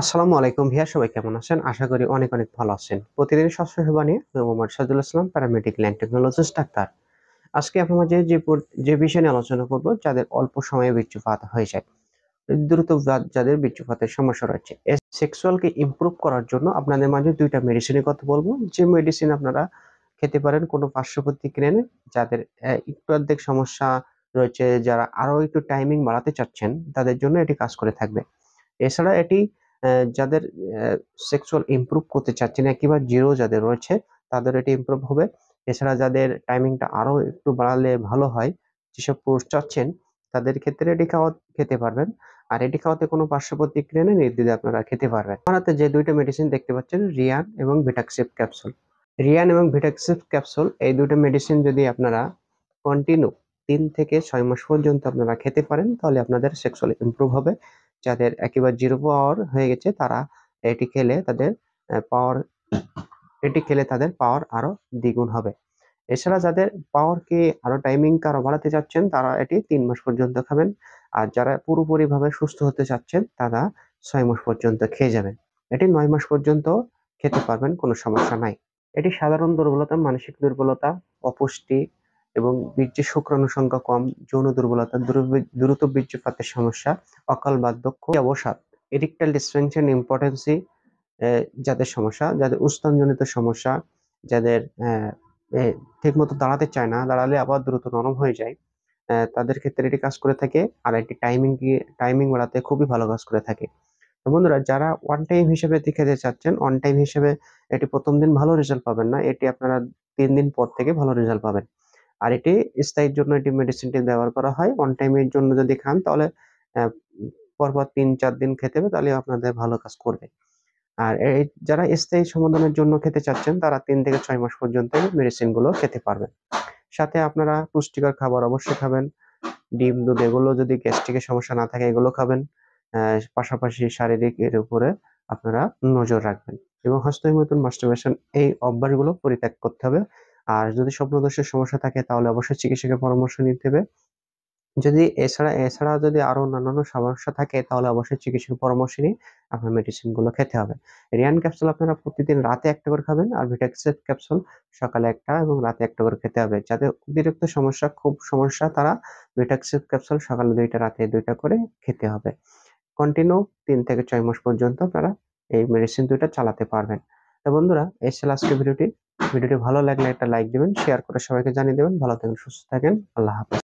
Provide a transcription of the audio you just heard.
আসসালামু আলাইকুম ভিয়া, সবাই কেমন আছেন? আশা করি অনেক অনেক ভালো আছেন। প্রতিদিন স্বাস্থ্য সেবা নিয়ে Mohammad Sajul Islam paramedical and technologist doctor. আজকে আপনার যে যে বিষয় নিয়ে আলোচনা করব, যাদের অল্প সময়ে বীর্যপাত হয়ে যায় দ্রুত যাদের বীর্যপাতের সমস্যা রয়েছে। সেক্সুয়ালকে ইমপ্রুভ করার জন্য আপনাদের মাঝে দুইটা মেডিসিনের কথা বলব। যে মেডিসিন আপনারা খেতে পারেন, কোনো পার্শ্ব প্রতিক্রিয়া নেই। যাদের একটু অর্ধেক সমস্যা রয়েছে, যারা আরও একটু টাইমিং বাড়াতে চাচ্ছেন, তাদের জন্য এটি কাজ করে থাকবে। এছাড়া এটি যাদের সেক্সুয়াল ইমপ্রুভ করতে চাচ্ছেন, একেবারে জিরো যাদের রয়েছে, তাদের এটি ইমপ্রুভ হবে। এছাড়া যাদের টাইমিংটা আরও একটু বাড়ালে ভালো হয়, যেসব পুরুষ চাচ্ছেন, তাদের ক্ষেত্রে এটি খাওয়া খেতে পারবেন। আর এটি খাওয়াতে কোনো পার্শ্ব প্রতিক্রিয়া নেই নির্দ্বিধে আপনারা খেতে পারবেন। আমার হাতে যে দুইটা মেডিসিন দেখতে পাচ্ছেন রিয়ান এবং ভিটাক্সিপ ক্যাপসুল রিয়ান এবং ভিটাক্সিপ ক্যাপসুল এই দুটো মেডিসিন যদি আপনারা কন্টিনিউ তিন থেকে ছয় মাস পর্যন্ত আপনারা খেতে পারেন, তাহলে আপনাদের সেক্সুয়াল ইমপ্রুভ হবে। যাদের একেবারে জিরো পাওয়ার হয়ে গেছে, তারা এটি খেলে তাদের পাওয়ার এটি খেলে তাদের পাওয়ার আরও দ্বিগুণ হবে। এছাড়া যাদের পাওয়ারকে আরও টাইমিং আরও বাড়াতে চাচ্ছেন, তারা এটি তিন মাস পর্যন্ত খাবেন। আর যারা পুরোপুরিভাবে সুস্থ হতে চাচ্ছেন, তারা ছয় মাস পর্যন্ত খেয়ে যাবেন। এটি নয় মাস পর্যন্ত খেতে পারবেন, কোনো সমস্যা নাই। এটি সাধারণ দুর্বলতা, মানসিক দুর্বলতা, অপুষ্টি এবং বীর্যের শুক্রাণু সংখ্যা কম, যৌন দুর্বলতা, দ্রুত- বীর্যপাতের সমস্যা, অকাল বার্ধক্য, অবসাদ। এরিকটাল ডিসফাংশন ইম্পর্টেন্সি যাদের সমস্যা, যাদের উস্তানজনিত সমস্যা, যাদের ঠিকমতো দাঁড়াতে চায় না, দাঁড়ালে আবার দ্রুত নরম হয়ে যায় তাদের ক্ষেত্রে এটি কাজ করে থাকে আর এটি টাইমিং টাইমিং বাড়াতে খুবই ভালো কাজ করে থাকে। তো বন্ধুরা, যারা ওয়ান টাইম হিসেবে খেতে চাচ্ছেন ওয়ান টাইম হিসেবে এটি প্রথম দিন ভালো রেজাল্ট পাবেন না, এটি আপনারা তিন দিন পর থেকে ভালো রেজাল্ট পাবেন। আর এটি স্থায়ীর জন্য এটি মেডিসিনটি ব্যবহার করা হয়। ওয়ান টাইমের জন্য যদি খান, তাহলে পরপর তিন চার দিন খেতে হবে তাহলে আপনাদের ভালো কাজ করবে। আর এই যারা স্থায়ী সমাধানের জন্য খেতে চাচ্ছেন, তারা তিন থেকে ছয় মাস পর্যন্ত মেডিসিনগুলো খেতে পারবেন। সাথে আপনারা পুষ্টিকর খাবার অবশ্যই খাবেন। ডিম, দুধ, এগুলো যদি গ্যাস্ট্রিকের সমস্যা না থাকে, এগুলো খাবেন। পাশাপাশি শারীরিক এর উপরে আপনারা নজর রাখবেন। এবং হস্তমৈথুন মাস্টারবেশন এই অভ্যাসগুলো পরিত্যাগ করতে হবে। আর যদি স্বপ্নদোষের সমস্যা থাকে, তাহলে অবশ্যই চিকিৎসকের পরামর্শ নিতে হবে। যদি এছাড়া এছাড়া যদি আরও অন্যান্য সমস্যা থাকে, তাহলে অবশ্যই চিকিৎসকের পরামর্শ নিয়ে আপনার মেডিসিনগুলো খেতে হবে। রিয়ান ক্যাপসুল আপনারা প্রতিদিন রাতে একটা করে খাবেন আর ভিটাক্সেপ ক্যাপসুল সকালে একটা এবং রাতে একটা করে খেতে হবে। যাদের অতিরিক্ত সমস্যা, খুব সমস্যা, তারা ভিটাক্সেপ ক্যাপসুল সকালে দুইটা, রাতে দুইটা করে খেতে হবে। কন্টিনিউ তিন থেকে ছয় মাস পর্যন্ত আপনারা এই মেডিসিন দুইটা চালাতে পারবেন। তো বন্ধুরা, এই ছিল আজকে ভিডিওটি। ভিডিওটি ভালো লাগলে একটা লাইক দিবেন শেয়ার করে সবাইকে জানিয়ে দেবেন। ভালো থাকেন সুস্থ থাকেন। আল্লাহ হাফেজ।